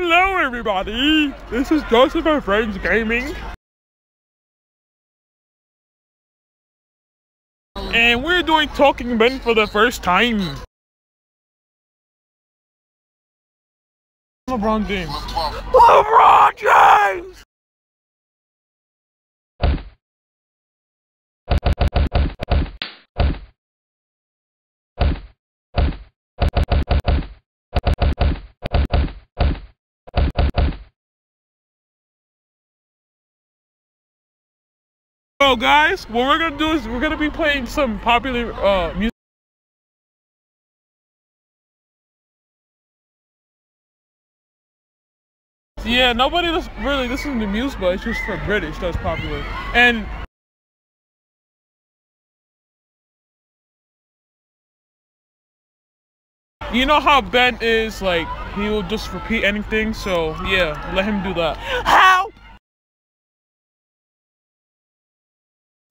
Hello, everybody. This is Joseph and Friends Gaming. And we're doing Talking Ben for the first time. LeBron James. LeBron James! So guys, what we're gonna do is we're gonna be playing some popular uh, music. Yeah, nobody really listens to Muse, but it's just for British that's popular. And you know how Ben is like he will just repeat anything. So yeah, let him do that. How?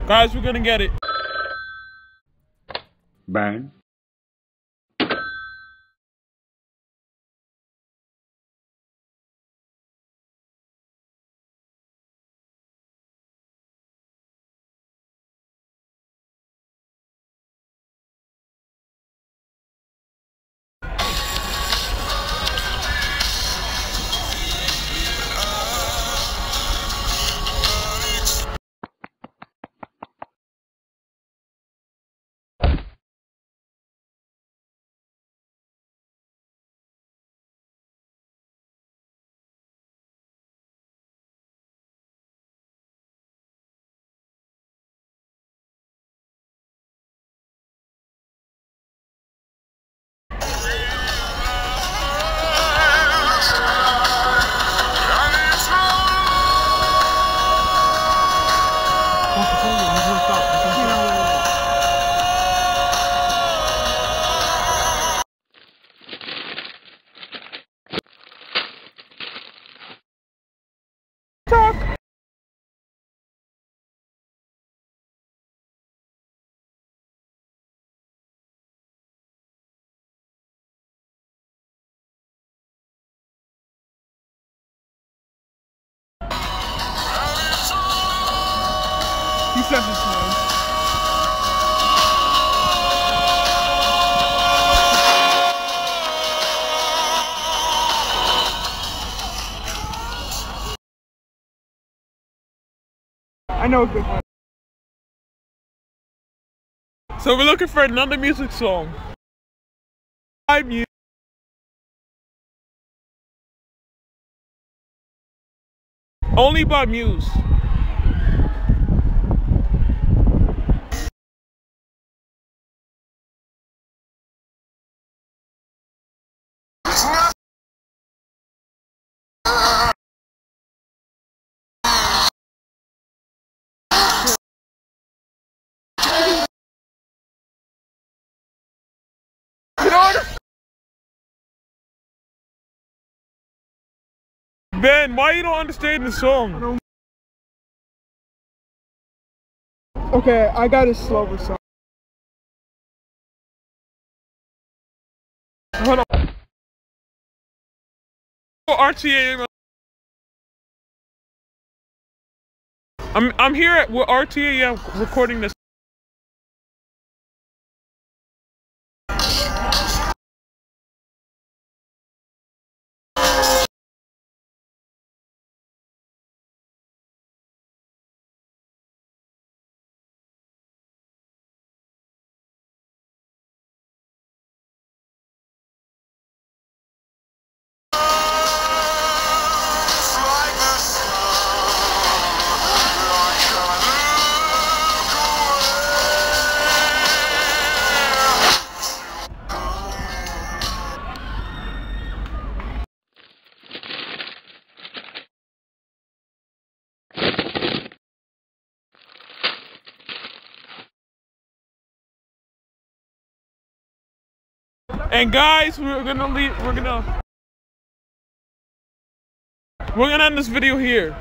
Guys, we're gonna get it. Bang. This one. I know a good one. So we're looking for another music song. I music. Only by Muse. Ben, why you don't understand the song? Okay, I got a slower song. Hold on. Oh, RTA. I'm I'm here at RTA. Yeah, recording this. And guys, we're gonna leave. We're gonna we're gonna end this video here.